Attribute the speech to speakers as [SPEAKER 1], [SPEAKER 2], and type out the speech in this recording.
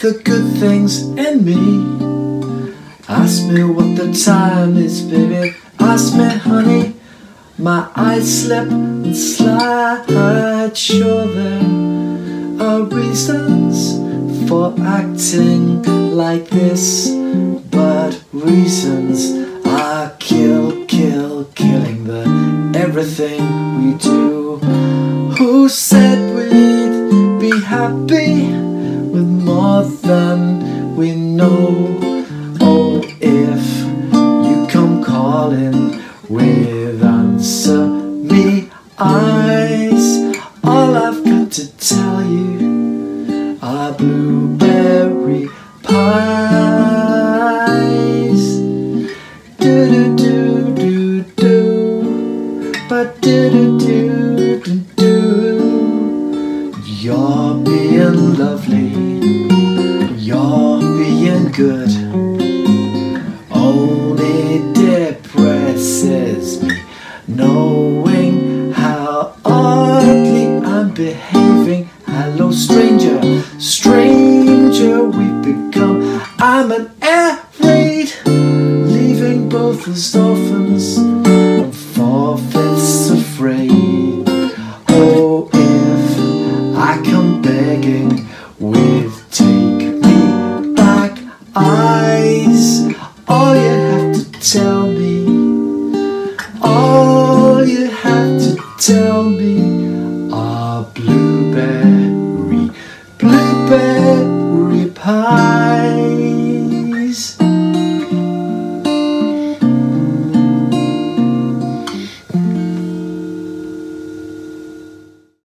[SPEAKER 1] the good things in me. Ask me what the time is, baby. Ask me, honey. My eyes slip and slide. Sure, there are reasons for acting like this, but reasons are kill, kill, killing the everything we do. Who said we'd happy with more than we know? Oh, if you come calling with answer me eyes, all I've got to tell you are blueberry pies. Do do do do do, but do do do. You're being lovely, you're being good. Only depresses me knowing how oddly I'm behaving. Hello, stranger, stranger, we've become. I'm an air raid, leaving both as orphans to